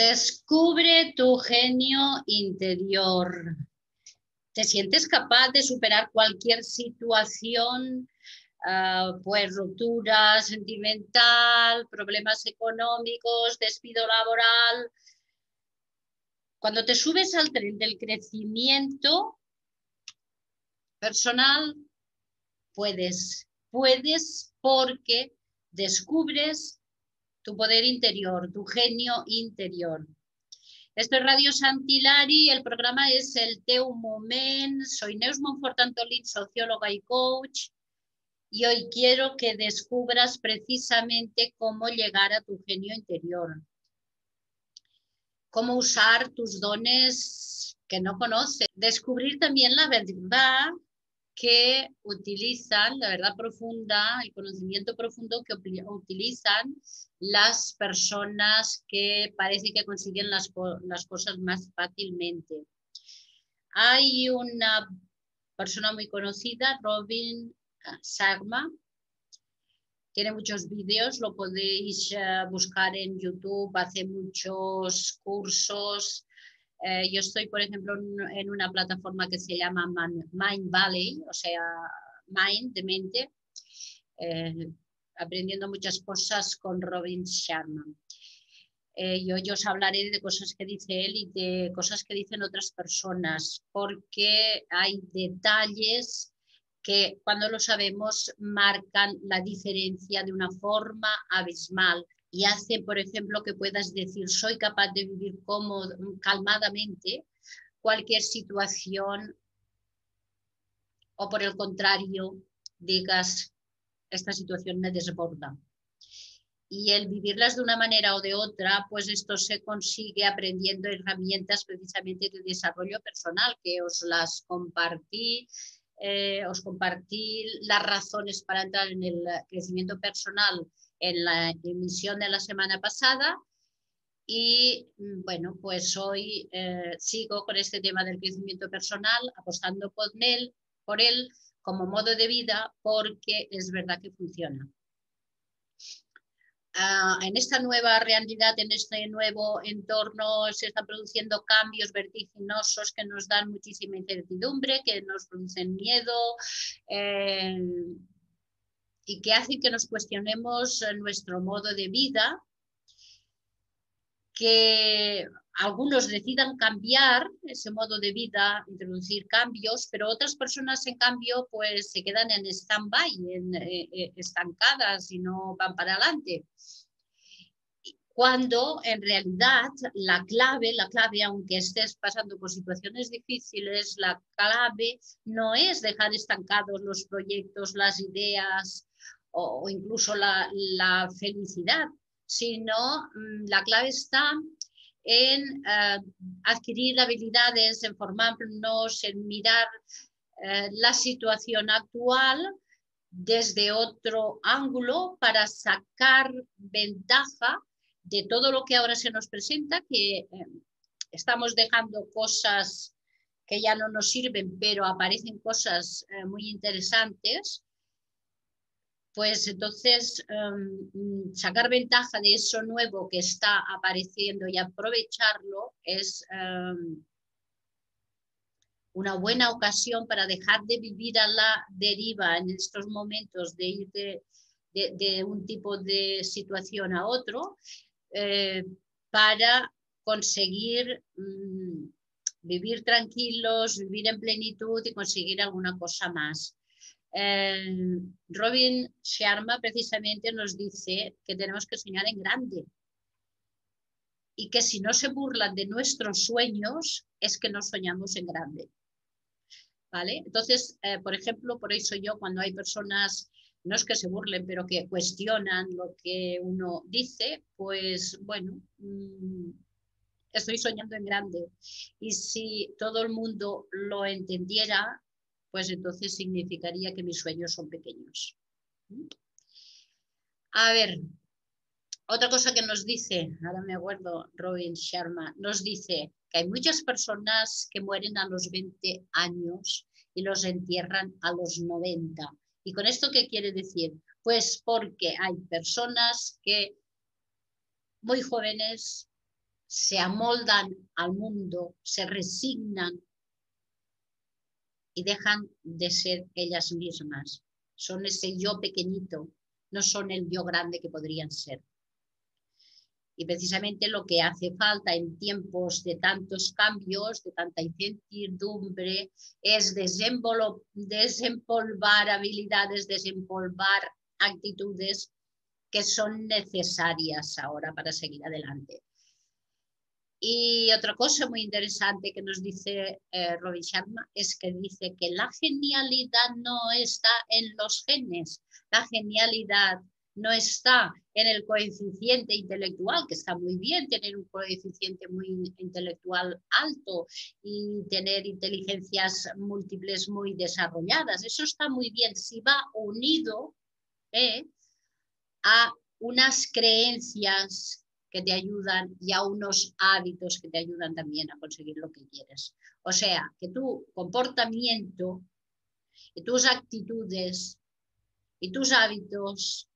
Descubre tu genio interior. ¿Te sientes capaz de superar cualquier situación, ah, pues ruptura sentimental, problemas económicos, despido laboral? Cuando te subes al tren del crecimiento personal, puedes, puedes porque descubres tu poder interior, tu genio interior. Esto es Radio Santilari, el programa es el Teu Moment, soy Neus Monfort Antolín, socióloga y coach, y hoy quiero que descubras precisamente cómo llegar a tu genio interior, cómo usar tus dones que no conoces, descubrir también la verdad que utilizan, la verdad profunda, el conocimiento profundo que utilizan las personas que parece que consiguen las, las cosas más fácilmente. Hay una persona muy conocida, Robin Sarma, tiene muchos vídeos, lo podéis eh, buscar en YouTube, hace muchos cursos, eh, yo estoy, por ejemplo, en una plataforma que se llama Mind Valley, o sea, Mind de mente, eh, aprendiendo muchas cosas con Robin Sharma. Eh, yo, yo, os hablaré de cosas que dice él y de cosas que dicen otras personas, porque hay detalles que cuando lo sabemos marcan la diferencia de una forma abismal y hace, por ejemplo, que puedas decir, soy capaz de vivir cómodo, calmadamente cualquier situación o por el contrario, digas, esta situación me desborda. Y el vivirlas de una manera o de otra, pues esto se consigue aprendiendo herramientas precisamente de desarrollo personal, que os las compartí, eh, os compartí las razones para entrar en el crecimiento personal en la emisión de la semana pasada. Y mm, bueno, pues hoy eh, sigo con este tema del crecimiento personal, apostando por él, por él como modo de vida, porque es verdad que funciona. Ah, en esta nueva realidad, en este nuevo entorno, se están produciendo cambios vertiginosos que nos dan muchísima incertidumbre, que nos producen miedo. Eh, y que hacen que nos cuestionemos eh, nuestro modo de vida, que algunos decidan cambiar ese modo de vida, introducir cambios, pero otras personas, en cambio, pues se quedan en stand-by, eh, eh, estancadas y no van para adelante. Cuando en realidad la clave, la clave, aunque estés pasando por situaciones difíciles, la clave no es dejar estancados los proyectos, las ideas, o, incluso la, felicidad, sino mm, la clave está en eh, adquirir habilidades, en formarnos, en mirar eh, la situación actual desde otro ángulo para sacar ventaja de todo lo que ahora se nos presenta, que eh, estamos dejando cosas que ya no nos sirven, pero aparecen cosas muy interesantes pues entonces em, sacar ventaja de eso nuevo que está apareciendo y aprovecharlo es em, una buena ocasión para dejar de vivir a la deriva en estos momentos de ir de, un tipo de situación a otro eh, para conseguir mm, vivir tranquilos, vivir en plenitud y conseguir alguna cosa más. Eh, Robin Sharma precisamente nos dice que tenemos que soñar en grande y que si no se burlan de nuestros sueños es que no soñamos en grande. ¿Vale? Entonces, eh, por ejemplo, por eso yo cuando hay personas, no es que se burlen, pero que cuestionan lo que uno dice, pues bueno, mm, estoy soñando en grande. Y si todo el mundo lo entendiera, pues entonces significaría que mis sueños son pequeños. A ver, otra cosa que nos dice, ahora me acuerdo, Robin Sharma, nos dice que hay muchas personas que mueren a los 20 años y los entierran a los 90. ¿Y con esto qué quiere decir? Pues porque hay personas que muy jóvenes se amoldan al mundo, se resignan y dejan de ser ellas mismas. Son ese yo pequeñito, no son el yo grande que podrían ser. Y precisamente lo que hace falta en tiempos de tantos cambios, de tanta incertidumbre, es desempolvar habilidades, desempolvar actitudes que son necesarias ahora para seguir adelante. Y otra cosa muy interesante que nos dice eh, Robin Sharma es que dice que la genialidad no está en los genes, la genialidad no está en el coeficiente intelectual, que está muy bien tener un coeficiente muy intelectual alto y tener inteligencias múltiples muy desarrolladas. Eso está muy bien si va unido ¿eh? a unas creencias que te ayudan y a unos hábitos que te ayudan también a conseguir lo que quieres. O sea, que tu comportamiento tus actitudes y tus hábitos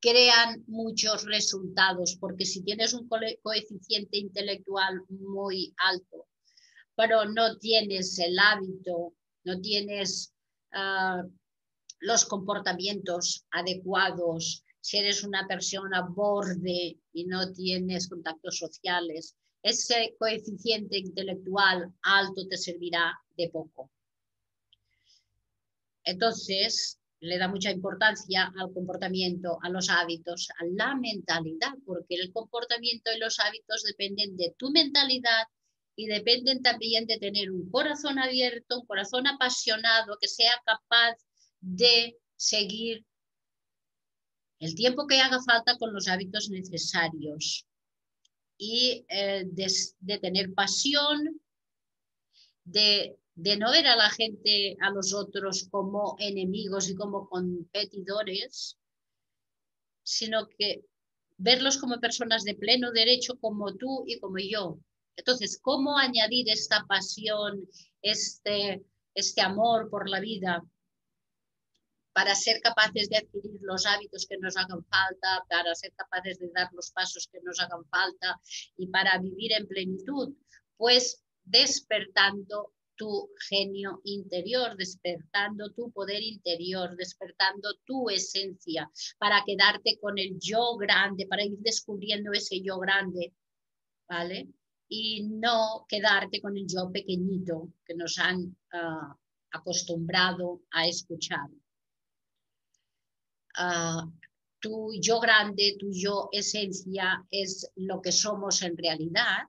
crean muchos resultados, porque si tienes un coeficiente intelectual muy alto, pero no tienes el hábito, no tienes ah, los comportamientos adecuados, si eres una persona borde y no tienes contactos sociales, ese coeficiente intelectual alto te servirá de poco. Entonces, le da mucha importancia al comportamiento, a los hábitos, a la mentalidad, porque el comportamiento y los hábitos dependen de tu mentalidad y dependen también de tener un corazón abierto, un corazón apasionado que sea capaz de seguir el tiempo que haga falta con los hábitos necesarios y eh, de, tener pasión, de de no ver a la gente, a los otros como enemigos y como competidores, sino que verlos como personas de pleno derecho como tú y como yo. Entonces, ¿cómo añadir esta pasión, este, este amor por la vida para ser capaces de adquirir los hábitos que nos hagan falta, para ser capaces de dar los pasos que nos hagan falta y para vivir en plenitud? Pues despertando tu genio interior, despertando tu poder interior, despertando tu esencia, para quedarte con el yo grande, para ir descubriendo ese yo grande, ¿vale? Y no quedarte con el yo pequeñito que nos han ah, acostumbrado a escuchar. Ah, tu yo grande, tu yo esencia es lo que somos en realidad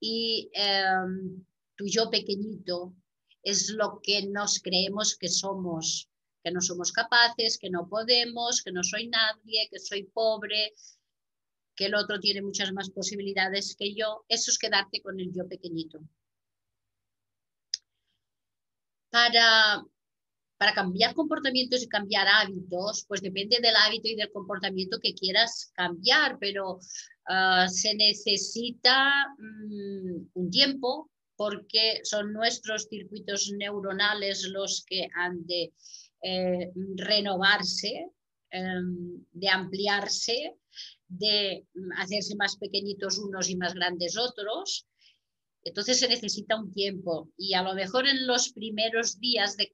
y em, tu yo pequeñito es lo que nos creemos que somos, que no somos capaces, que no podemos, que no soy nadie, que soy pobre, que el otro tiene muchas más posibilidades que yo. Eso es quedarte con el yo pequeñito. Para, para cambiar comportamientos y cambiar hábitos, pues depende del hábito y del comportamiento que quieras cambiar, pero ah, se necesita mm, un tiempo, porque son nuestros circuitos neuronales los que han de eh, renovarse, em, de ampliarse, de hacerse más pequeñitos unos y más grandes otros. Entonces se necesita un tiempo y a lo mejor en los primeros días de,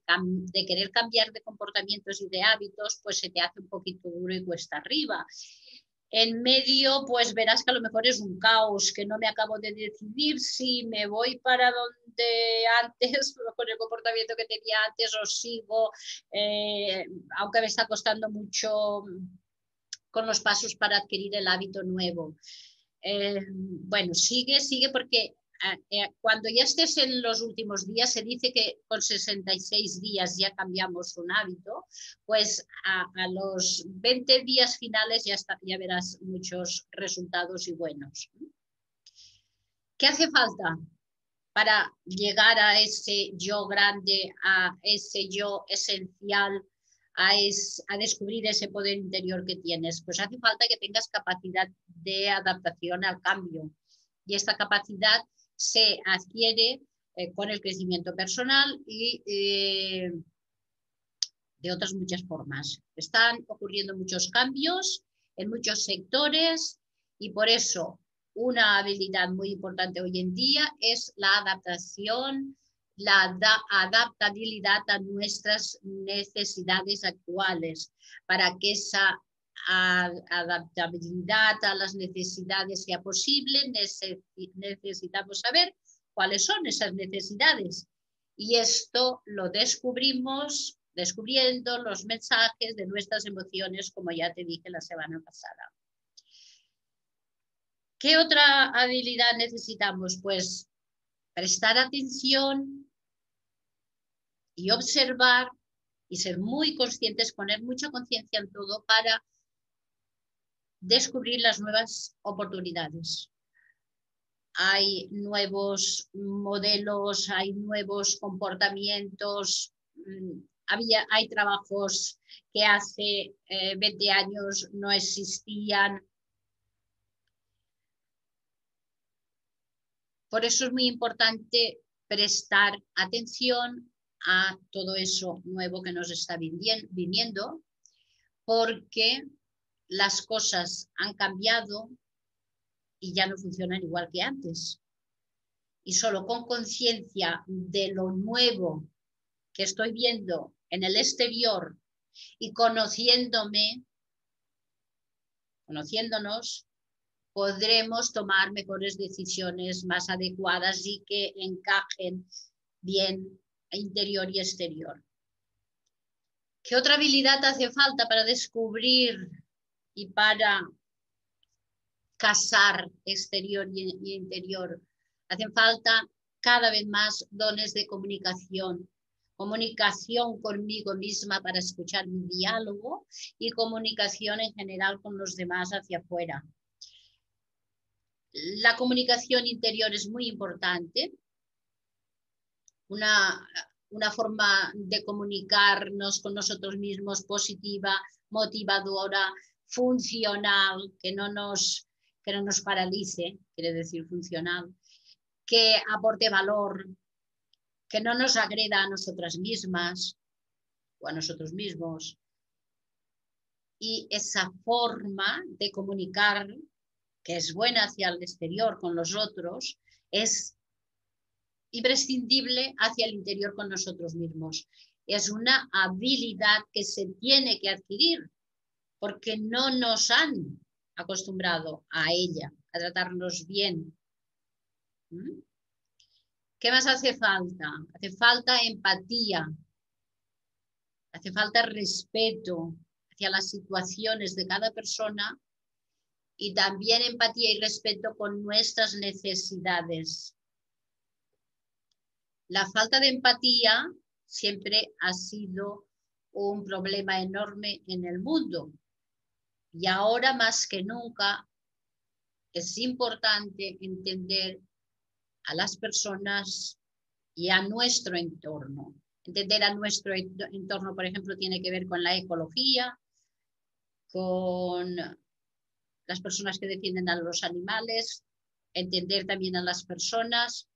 querer cambiar de comportamientos y de hábitos, pues se te hace un poquito duro y cuesta arriba. En medio, pues verás que a lo mejor es un caos, que no me acabo de decidir si me voy para donde antes, con el comportamiento que tenía antes, o sigo, eh, aunque me está costando mucho con los pasos para adquirir el hábito nuevo. Eh, bueno, sigue, sigue porque eh, cuando ya estés en los últimos días, se dice que con 66 días ya cambiamos un hábito, pues a, los 20 días finales ya, ya verás muchos resultados y buenos. ¿Qué hace falta para llegar a ese yo grande, a ese yo esencial, a, a, descubrir ese poder interior que tienes? Pues hace falta que tengas capacidad de adaptación al cambio. Y esta capacidad se adquiere eh, con el crecimiento personal y eh, de otras muchas formas. Están ocurriendo muchos cambios en muchos sectores y por eso una habilidad muy importante hoy en día es la adaptación, la adaptabilidad a nuestras necesidades actuales, para que esa adaptabilidad a las necesidades sea posible, necesitamos saber cuáles son esas necesidades. Y esto lo descubrimos descubriendo los mensajes de nuestras emociones, como ya te dije la semana pasada. ¿Qué otra habilidad necesitamos? Pues prestar atención y observar y ser muy conscientes, poner mucha conciencia en todo para descubrir las nuevas oportunidades. Hay nuevos modelos, hay nuevos comportamientos, mm, había, hay trabajos que hace 20 eh, años no existían. Por eso es muy importante prestar atención a todo eso nuevo que nos está viniendo, porque las cosas han cambiado y ya no funcionan igual que antes. Y solo con conciencia de lo nuevo que estoy viendo en el exterior y conociéndome, conociéndonos, podremos tomar mejores decisiones más adecuadas y que encajen bien interior y exterior. ¿Qué otra habilidad hace falta para descubrir y para casar exterior y, interior. Hacen falta cada vez más dones de comunicación, comunicación conmigo misma para escuchar mi diálogo y comunicación en general con los demás hacia afuera. La comunicación interior es muy importante. Una, una forma de comunicarnos con nosotros mismos positiva, motivadora, funcional, que no nos, que no nos paralice, quiere decir funcional, que aporte valor, que no nos agreda a nosotras mismas o a nosotros mismos. Y esa forma de comunicar, que es buena hacia el exterior con los otros, es imprescindible hacia el interior con nosotros mismos. Es una habilidad que se tiene que adquirir porque no nos han acostumbrado a ella, a tratarnos bien. ¿Mm? ¿Qué más hace falta? Hace falta empatía, hace falta respeto hacia las situaciones de cada persona y también empatía y respeto con nuestras necesidades. La falta de empatía siempre ha sido un problema enorme en el mundo y ahora más que nunca es importante entender a las personas y a nuestro entorno. Entender a nuestro entorno, por ejemplo, tiene que ver con la ecología, con las personas que defienden a los animales, entender también a las personas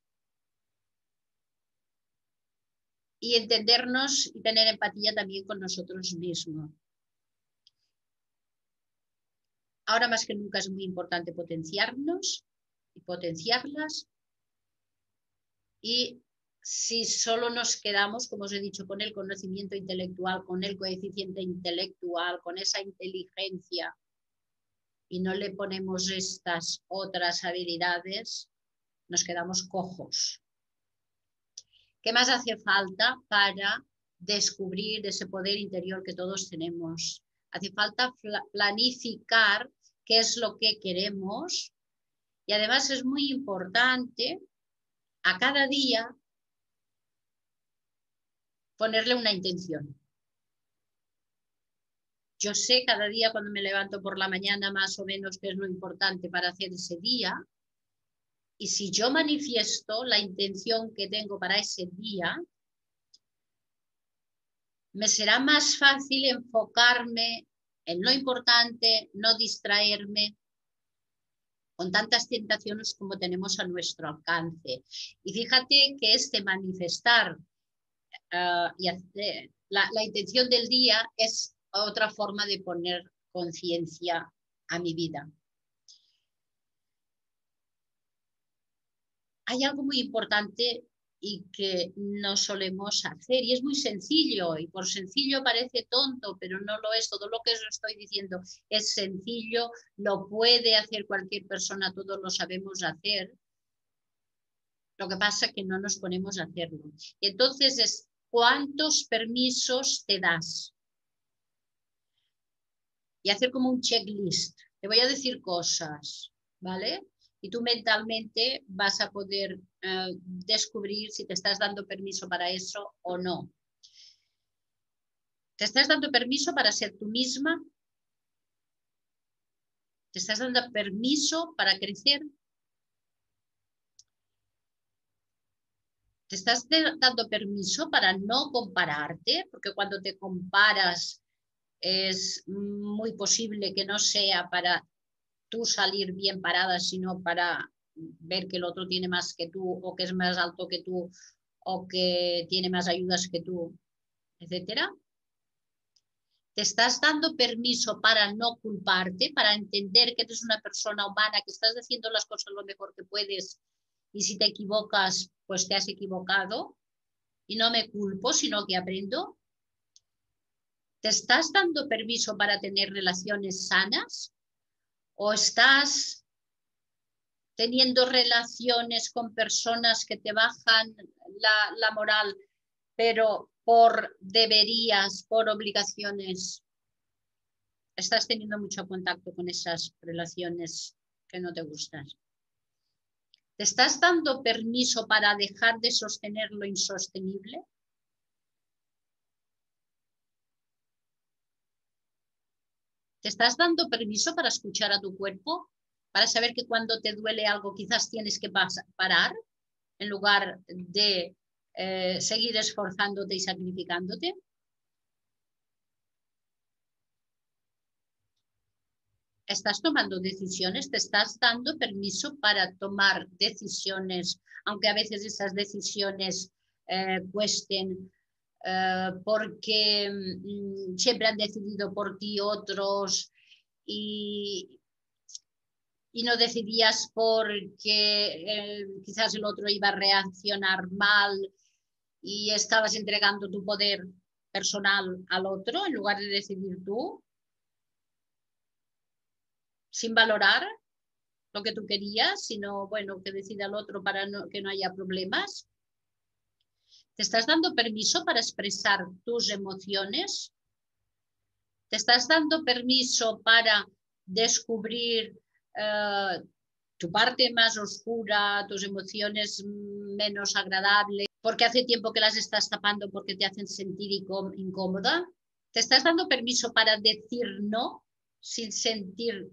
y entendernos y tener empatía también con nosotros mismos. Ahora más que nunca es muy importante potenciarnos y potenciarlas. Y si solo nos quedamos, como os he dicho, con el conocimiento intelectual, con el coeficiente intelectual, con esa inteligencia, y no le ponemos estas otras habilidades, nos quedamos cojos. ¿Qué más hace falta para descubrir ese poder interior que todos tenemos? Hace falta planificar qué es lo que queremos. Y además es muy importante a cada día ponerle una intención. Yo sé cada día cuando me levanto por la mañana más o menos qué es lo importante para hacer ese día. Y si yo manifiesto la intención que tengo para ese día, me será más fácil enfocarme lo importante, no distraerme con tantas tentaciones como tenemos a nuestro alcance. Y fíjate que este manifestar ah, y la, la intención del día es otra forma de poner conciencia a mi vida. hay algo muy importante y que no solemos hacer. Y es muy sencillo, y por sencillo parece tonto, pero no lo es. Todo lo que os estoy diciendo es sencillo, lo puede hacer cualquier persona, todos lo sabemos hacer. Lo que pasa es que no nos ponemos a hacerlo. Entonces es, ¿cuántos permisos te das? Y hacer como un checklist. Te voy a decir cosas, ¿vale? Y tú mentalmente vas a poder eh, descubrir si te estás dando permiso para eso o no. ¿Te estás dando permiso para ser tú misma? ¿Te estás dando permiso para crecer? ¿Te estás dando permiso para no compararte? Porque cuando te comparas es muy posible que no sea para tú salir bien parada, sino para ver que el otro tiene más que tú o que es más alto que tú o que tiene más ayudas que tú, etcétera. Te estás dando permiso para no culparte, para entender que eres una persona humana, que estás haciendo las cosas lo mejor que puedes y si te equivocas, pues te has equivocado y no me culpo, sino que aprendo. ¿Te estás dando permiso para tener relaciones sanas? O estás teniendo relaciones con personas que te bajan la, moral, pero por deberías, por obligaciones, estás teniendo mucho contacto con esas relaciones que no te gustan. ¿Te estás dando permiso para dejar de sostener lo insostenible? ¿Te estás dando permiso para escuchar a tu cuerpo? Para saber que cuando te duele algo quizás tienes que parar en lugar de eh, seguir esforzándote y sacrificándote. estás tomando decisiones, te estás dando permiso para tomar decisiones, aunque a veces esas decisiones eh, cuesten eh, porque mm, siempre han decidido por ti otros y, y no decidías porque quizás el otro iba a reaccionar mal y estabas entregando tu poder personal al otro en lugar de decidir tú, sin valorar lo que tú querías, sino bueno, que decida el otro para que no haya problemas. ¿Te estás dando permiso para expresar tus emociones? ¿Te estás dando permiso para descubrir eh, tu parte más oscura, tus emociones menos agradables, porque hace tiempo que las estás tapando porque te hacen sentir incómoda? ¿Te estás dando permiso para decir no sin sentir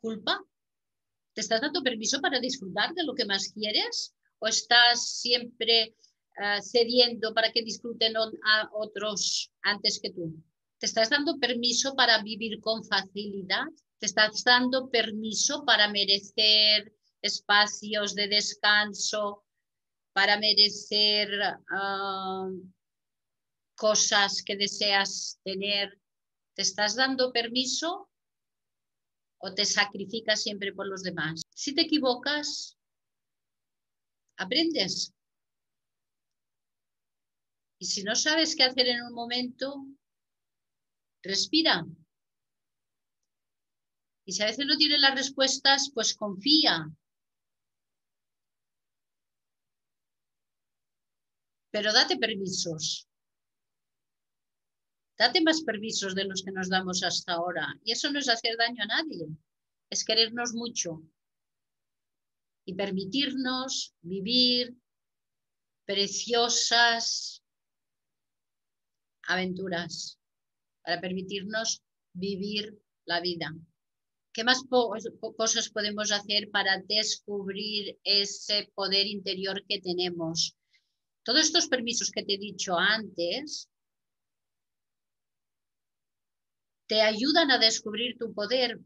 culpa? ¿Te estás dando permiso para disfrutar de lo que más quieres? ¿O estás siempre eh, cediendo para que disfruten a otros antes que tú. ¿Te estás dando permiso para vivir con facilidad? ¿Te estás dando permiso para merecer espacios de descanso, para merecer ah, cosas que deseas tener? ¿Te estás dando permiso o te sacrificas siempre por los demás? Si te equivocas, aprendes. Y si no sabes qué hacer en un momento, respira. Y si a veces no tienes las respuestas, pues confía. Pero date permisos. Date más permisos de los que nos damos hasta ahora. Y eso no es hacer daño a nadie, es querernos mucho y permitirnos vivir preciosas aventuras, para permitirnos vivir la vida. ¿Qué más cosas podemos hacer para descubrir ese poder interior que tenemos? Todos estos permisos que te he dicho antes te ayudan a descubrir tu poder.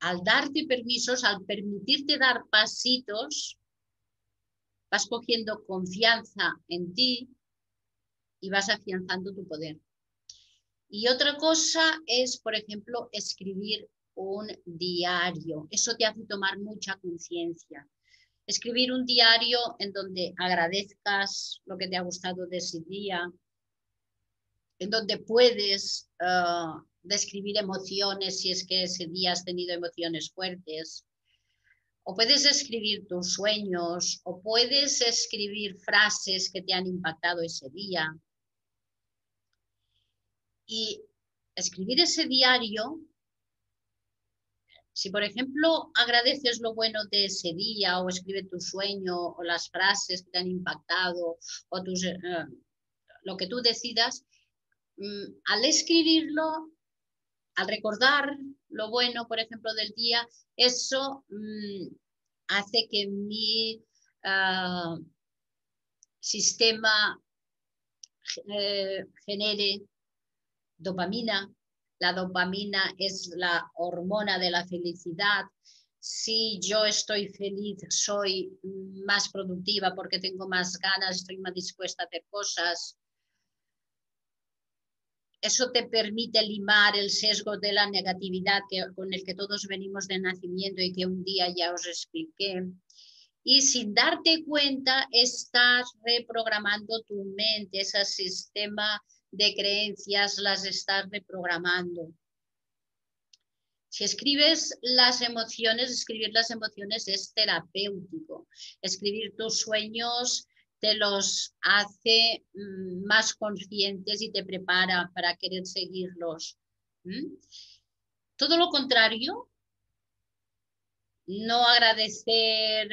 Al darte permisos, al permitirte dar pasitos, vas cogiendo confianza en ti, y vas afianzando tu poder. Y otra cosa es, por ejemplo, escribir un diario. Eso te hace tomar mucha conciencia. Escribir un diario en donde agradezcas lo que te ha gustado de ese día, en donde puedes ah, describir emociones si es que ese día has tenido emociones fuertes. O puedes escribir tus sueños, o puedes escribir frases que te han impactado ese día. Y escribir ese diario, si por ejemplo agradeces lo bueno de ese día o escribe tu sueño o las frases que te han impactado o tus, eh, lo que tú decidas, mm, al escribirlo al recordar lo bueno, por ejemplo, del día, eso mm, hace que mi ah, sistema eh, genere dopamina. La dopamina es la hormona de la felicidad. Si yo estoy feliz, soy más productiva porque tengo más ganas, estoy más dispuesta a hacer cosas eso te permite limar el sesgo de la negatividad que, con el que todos venimos de nacimiento y que un día ya os expliqué. Y sin darte cuenta, estás reprogramando tu mente, ese sistema de creencias las estás reprogramando. Si escribes las emociones, escribir las emociones es terapéutico. Escribir tus sueños te los hace mm, más conscientes y te prepara para querer seguirlos. Todo lo contrario, no agradecer,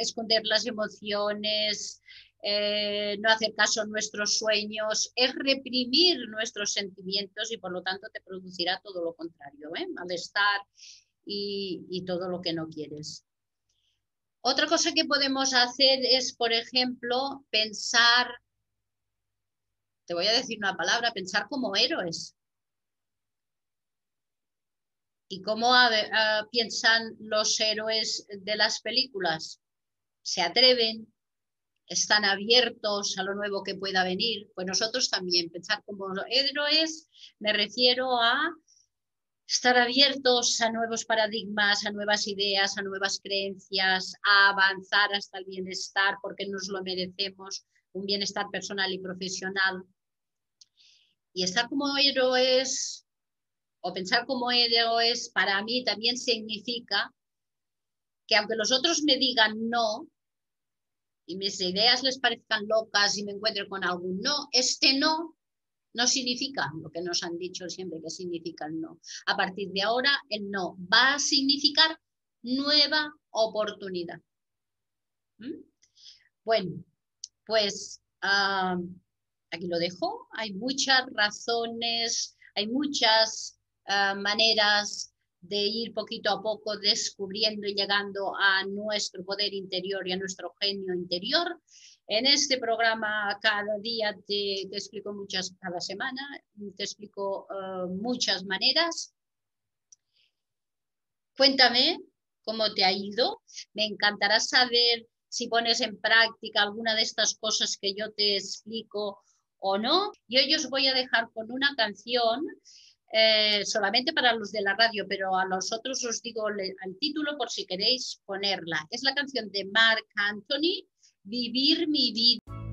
esconder las emociones, eh, no hacer caso a nuestros sueños, es reprimir nuestros sentimientos y por lo tanto te producirá todo lo contrario, ¿eh? malestar y todo lo que no quieres. Otra cosa que podemos hacer es, por ejemplo, pensar, te voy a decir una palabra, pensar como héroes. ¿Y cómo piensan los héroes de las películas? Se atreven, están abiertos a lo nuevo que pueda venir. Pues nosotros también, pensar como héroes, me refiero a estar abiertos a nuevos paradigmas, a nuevas ideas, a nuevas creencias, a avanzar hasta el bienestar porque nos lo merecemos, un bienestar personal y profesional. Y estar como héroes o pensar como héroes para mí también significa que aunque los otros me digan no y mis ideas les parezcan locas y me encuentre con algún no, este no no significa lo que nos han dicho siempre que significa el no. A partir de ahora, el no va a significar nueva oportunidad. ¿Mm? Bueno, pues aquí lo dejo. Hay muchas razones, hay muchas ah, maneras de ir poquito a poco descubriendo y llegando a nuestro poder interior y a nuestro genio interior. En este programa cada día te, explico muchas, cada semana te explico eh, muchas maneras. Cuéntame cómo te ha ido. Me encantará saber si pones en práctica alguna de estas cosas que yo te explico o no. Y hoy os voy a dejar con una canción eh, solamente para los de la radio, pero a los otros os digo el, el título por si queréis ponerla. Es la canción de Mark Anthony Vivir mi vida.